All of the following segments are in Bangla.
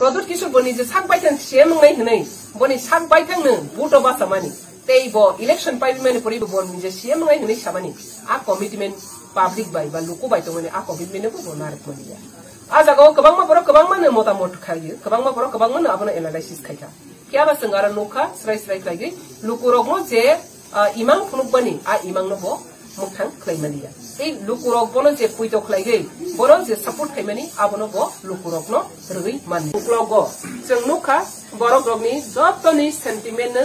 প্রদুর কিশোর বনি যে সাক বাইতান সে মাংনাই হনাই বনি সাক বাইতাং নো বুট বাসা মানি তেই ব ইলেকশন পাইমেন্ট পরি বন যে সে মাংনাই হনাই সামানি আ কমিটমেন্ট পাবলিক বাই বা লোকো বাইতো মানে আ কমিটমেন্ট কো বনার কোনি আ জাগো কবাং মা বড় কবাং মানে মতামত খাইয়ে কবাং মা বড় কবাং মানে আপনা এনালাইসিস খাইকা কিয়া বা সঙ্গারা নোখা স্রাই স্রাই খাইগে লোকো রগমো যে ইমাং ফুনুক বানি আ ইমাং নবো মুখান খাইমানি এই লুকুরক বলো যে পুইতক লাইগৈ বড় যে সাপোর্ট খাইমানি আবনো ব লুকুরক ন রগৈ মানি লুকুরক গ जों नुखा বড় গ্রগনি যতনি সেন্টিমেন্ট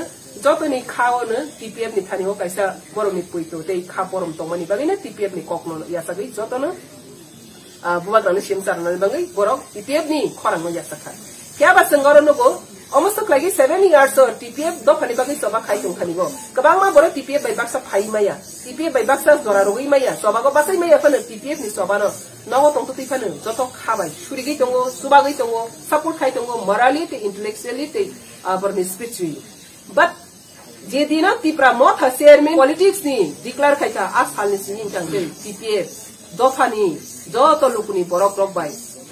যতনি খাওনো টিপিএফ নি থানিও কাইসা বড়নি পুইতো দেই খা পরম তমানি বাগিনে টিপিএফ নি ককনো ইয়াসাগৈ যতনো বুবাগ্রানি সিম চারনানি বাগৈ বড় টিপিএফ নি খরাঙ্গ ইয়াসাখা কেবা সঙ্গরনগো अमस्तोको लागि दफागै सभा खाइ खान गोङाङ बरो टिपिएफ बाबा खा मिपिएफ बाइभासा जरा रोगी मिया सभागो फन मिएफ नि नव सभानो नम्पोफ जो खागै दो सुाइ दो सपोर्ट खाइद मरली इन्टेलेक्सुअली स्पिरि बट जे दिन ती प्रा म खरमि पिटिक्स नि डिक्खाइसिखा टिपिएफ दफा जो लोकनी ब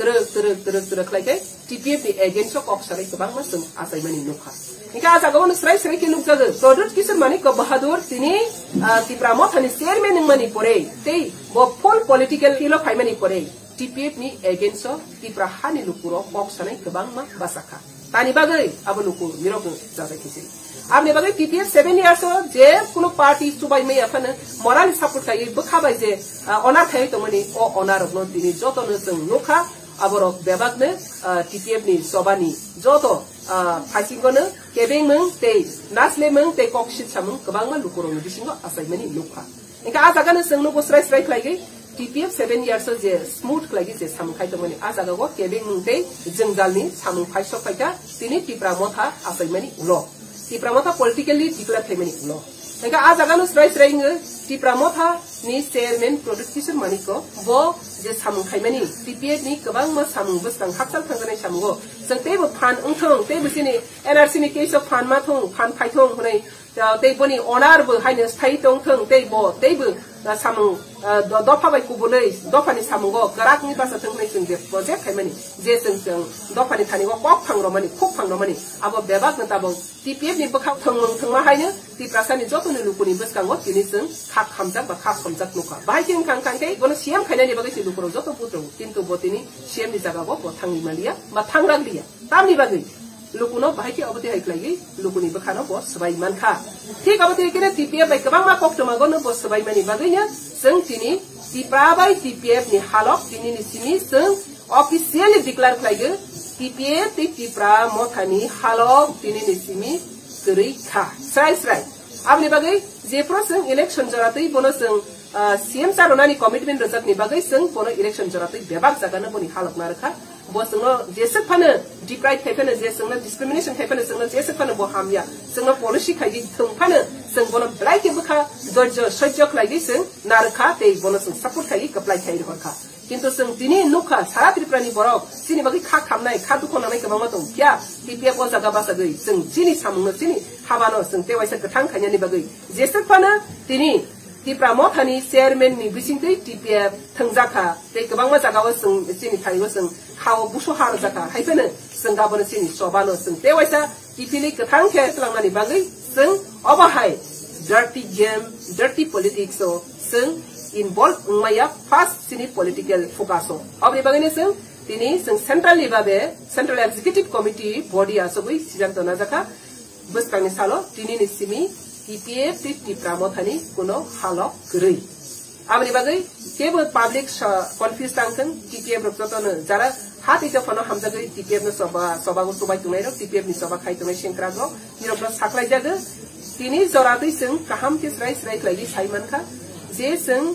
terus terus terus terus lagi kan tipiap ni agen so kok serai kebang masuk asal mana nukha ni kan asal kau nusrai serai ke nukha tu so terus kisah mana ke bahadur sini ti pramot hani share mana ni mana pore tapi bo full political kilo kai mana pore tipiap ni agen so ti prahani nukuro kok serai kebang mah basaka tani bagai abu nukur mirok jasa kisah आपने बताया टीपीएस सेवेन इयर्स हो जब कुनो पार्टी सुबह में अपन मोरल सपोर्ट का ये बखाबा जे ऑनर थे तो मनी ओ ऑनर अपनों दिनी जो तो नसंग लोखा aborok bebak ne TPF ni sobani joto phaisingone kebeng meng te nasle meng te kokshit samung kabang ma lukorong bisingo assignment ni lukha inka azagane sengno go srai srai khlaigai TPF seven years যে স্মুথ লাগে যে সামুং খাই দমনি আ জায়গাগো কেবে মুংতে জঞ্জালনি সামুং খাই সব খাইকা তিনি টিপ্রা মথা আসাই মানে উল টিপ্রা মথা পলিটিক্যালি ডিক্লেয়ার খাই মানে উল একা আ জায়গানো স্রাই স্রাই টিপ্রা মথা নি চেয়ারম্যান প্রডিউস কিশোর মানিক ব जे सामुं खायमानि सिपिएडनि गोबां मा सामुं बुस्थां हाबसाल थांजानाय सामुंखौ जों तेबो फान ओंथों तेबो सिनि एनआरसिनि अफ फान मा थं फान फायथं हनै दैबनि अनारबो हायनो स्थायि स्थायी दंथों दैब दैबो सामुं दफाबाय गुबुलै दफानि सामुंखौ गोराकनि बासा थोंनै जों जे जे खायमानि जे जों जों दफानि थानिखौ कक फांरमानि खुब फांरमानि आबो बेबाग नोताबो टिपिएफनि बोखाव थोंमों थोंमाहायनो टिप्रासानि जतनि लुकुनि बोसखांगो दिनै जों खाक खामजाक बा खाक खामजाक नुखा बाहाय जों खांखांखै गोनो सियाम खायनायनि बागै जों Jukro joto putro tintu botini siam dijaga bo tang limalia ma tang rang dia tam ni bagi lukuno bahiki abati haik lagi lukuni bakhano bo sabai man kha ঠিক abati kene TPF bai kabang ma kokto ma gono bo sabai mani bagi ya seng tini tipra bai TPF ni halok tini ni sini seng officially declare lagi TPF ti tipra mo khani halok tini ni simi kri kha sai sai আপনি বাকি যে প্রসঙ্গ ইলেকশন জড়াতেই বলেছেন ಸಿಎಂ ಸಾರ್ ನಾನಿ ಕಮಿಟ್ಮೆಂಟ್ ರಜಾತನಿ ಬಗ್ಗೆ ಸಂ ಪೋನ ಇಲೆಕ್ಷನ್ ಜರಾತಿ ಬೆಬಾಕ್ ಜಾಗನ ಪೋನಿ ಹಾಲಕ್ನ ರಖಾ ಬೋ ಸಂಗ ಜೇಸಕ್ ಫನ ಡಿಪ್ರೈಡ್ ಥೈಫನ ಜೇ ಸಂಗ ಡಿಸ್ಕ್ರಿಮಿನೇಷನ್ ಥೈಫನ ಸಂಗ ಜೇಸಕ್ ಫನ ಬೋ ಹಾಮ್ಯಾ ಸಂಗ ಪಾಲಿಸಿ ಖಾಯಿ ಥಂ ಫನ ಸಂಗ ಬೋನ ಬ್ರೈಕ್ ಬಖಾ ದರ್ಜ ಸಜ್ಜ ಖಲೈಗಿ ಸಂಗ ನಾರಖಾ ತೇ ಬೋನ ಸಂಗ ಸಪೋರ್ಟ್ ಖಾಯಿ ಕಪ್ಲೈ ಖಾಯಿ ರಖಾ কিন্তু দিনে নুখা সারা ত্রিপুরানি বরফ চিনি বাকি খা খামনাই খা দুঃখ নামাই কেমন মতো কিয়া টিপিয়া পচা গাবা সাগৈ চিনি সামুনো চিনি হাবানো চিনি তেবাইসা গোথাং খাইনি বাগৈ জেসে ফানো তিনি tipra mo khani chairman ni bising tei tipia thangja kha tei kabang ma jaga wa sung chini thai wa sung khaw bu shu har jaka hai pe ne sung ga bon chini soba no sung te wa sa tipini kathang khe slang nani bangai sung oba hai dirty game dirty politics so sung involve ngmaya fast chini political focus so abri bangai ne sung তিনি সেন্ট্রাল লিভাবে সেন্ট্রাল এক্সিকিউটিভ কমিটি বডি আসবই সিদ্ধান্ত না জাখা বসকানি সালো তিনি নিসিমি DPA 50 pramothani kuno halok rui. Amri bagai kebo public confused tangkan TPF rok toto no jara hat ito fono hamza gari TPF no soba soba go sobai tunai rok TPF ni soba khai tunai shengkra go ni rok saklai jaga tini zoratui sung kaham ke srai srai klai saiman kha je sung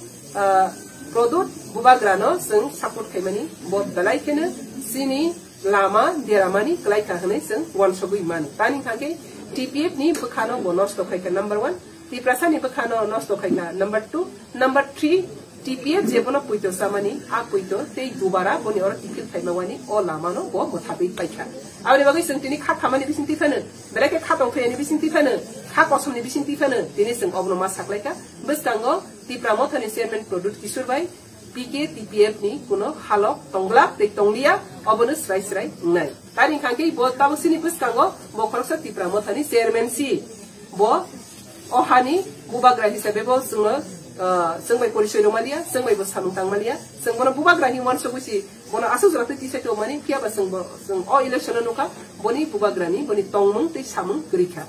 produt bubagrano sung support khaimani bot dalai kene sini lama deramani klai kahne sung wansogui man tani khake TPF ni bukhano go nosto ka number 1 tiprasa ni bukhano nosto ka number two. number three TPF jebono puito samani a puito te dubara boni or tikil mawani o lamano go muthabik paikha awni sinti ni kha khamani bisinti fane bereke kha tong ni bisinti fane kha ni bisinti fane tini sing obno mas saklay ma saklaika bistango tipramothani chairman product kishor bai PK TPF ni kuno halok tongla te tonglia obonus rice rai nai tani kangke bo tabu sini pus kango bo koroksa tipra mo tani chairman si bo ohani bubagra hisabe bo sungo sengbai polisoy romalia sengbai bo sanung tangmalia seng bono bubagra hi wan sobusi bono asu zratu tise to mani kia ba seng bo seng o election nuka boni bubagra ni boni tongmung te samung krika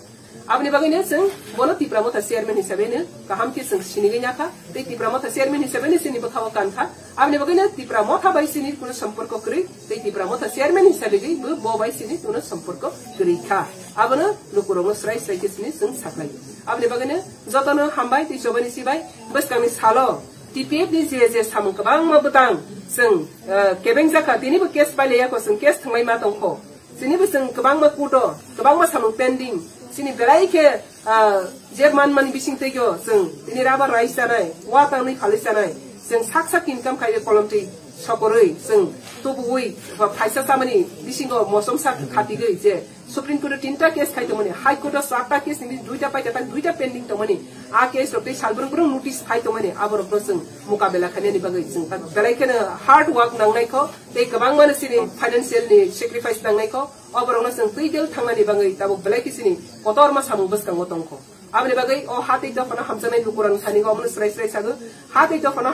Abne bagine sing bono ti pramot asiar men hisabene ka ham ki sing sinige nyaka te ti pramot asiar men hisabene sini bakhawa kan kha abne bagine ti pramot ha bai sini kuno samparko kri te ti pramot asiar men hisabege bo bo bai sini kuno samparko kri kha abna lokuromo srai srai ki sini sing saklai abne bagine jatana hambai ti sobani sibai bas kami salo tipep ni je je sam kabang ma butang sing kebeng jaka tini bu kes bai leya ko sing kes thmai ma tong kho sini bu sing kabang ma kudo kabang ma samung pending sini berai ke Jerman mani bising tegyo, sing ini raba rais tanai, wata ni khalis tanai, sing sak sak income kaya kolom tegyo. সকলেই जों তবুই ফাইসা সামানি বিশিঙ্গ মৌসুম সার খাতিগৈ যে সুপ্রিম কোর্টে তিনটা কেস খাইতো মানে হাইকোর্টে সাতটা কেস নিমি দুইটা পাইতে তাই দুইটা পেন্ডিং তো মানে আ কেস রপ্তে সালবরং বরং নোটিস খাইতো মানে আবার অব্র जों মোকাবেলা খাইনি বাগৈ जों বেলাইখানে হার্ড ওয়ার্ক নাংনাইখো তে গবাং মানুষিনি ফাইনান্সিয়াল নি স্যাক্রিফাইস নাংনাইখো অবরংনা जों তৈদেল থাংনানি বাগৈ তাবো বেলাইখিসিনি কতর মা সামু বসকাঙ্গ তংখো আমনে বাগৈ ও হাতে দফনা হামজানাই লুকুরান খানিগো আমনে স্রাই স্রাই সাগো হাতে দফনা